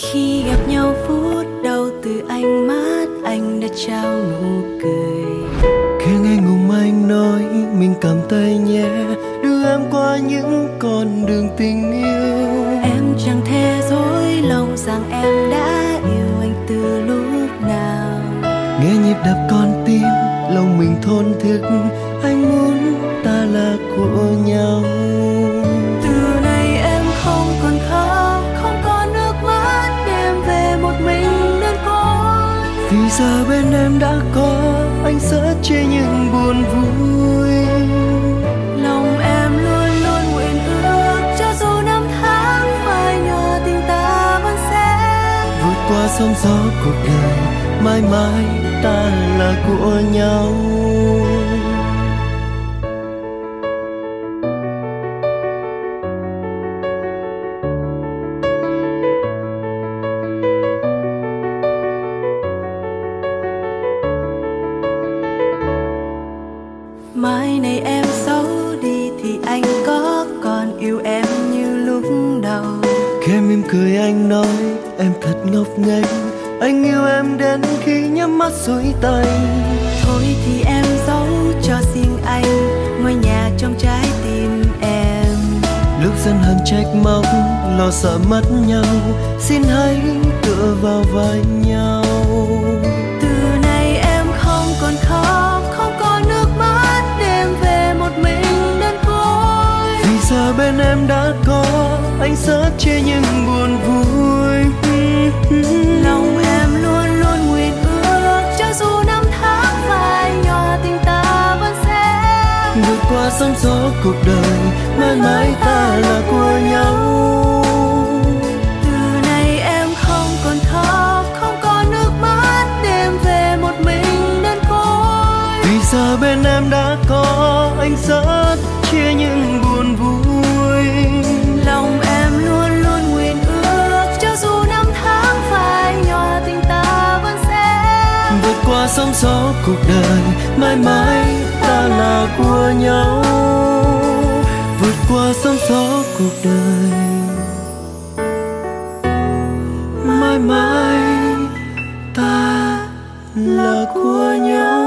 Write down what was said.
khi gặp nhau phút đầu từ ánh mắt anh đã trao nụ cười. Khi nghe ngùng anh nói mình cầm tay nhé đưa em qua những con đường tình yêu. Em chẳng thể dối lòng rằng em đã yêu anh từ lúc nào. Nghe nhịp đập con tim lòng mình thôn thức. Anh muốn ta là của nhau vì giờ bên em đã có anh sẽ chia những buồn vui. Lòng em luôn luôn nguyện ước cho dù năm tháng phai nhòa, tình ta vẫn sẽ vượt qua sóng gió cuộc đời. Mãi mãi ta là của nhau. Còn yêu em như lúc đầu. Khi mỉm cười anh nói em thật ngốc nghếch. Anh yêu em đến khi nhắm mắt xuôi tay. Thôi thì em giấu cho riêng anh ngôi nhà trong trái tim em. Lúc dân hờn trách móc lo sợ mất nhau. Xin hãy tựa vào vai nhau đã có anh sẽ chê những buồn vui. Lòng em luôn luôn nguyện ước cho dù năm tháng phai nhòa tình ta vẫn sẽ vượt qua sóng gió cuộc đời mãi mãi ta là của nhau. Từ nay em không còn khóc không còn nước mắt đêm về một mình đơn côi. Vì giờ bên em đã có anh rất chia những buồn vui lòng em luôn luôn nguyện ước cho dù năm tháng phai nhòa, tình ta vẫn sẽ vượt qua sóng gió cuộc đời. Mãi mãi ta là của nhau, vượt qua sóng gió cuộc đời. Mãi mãi ta là của nhau.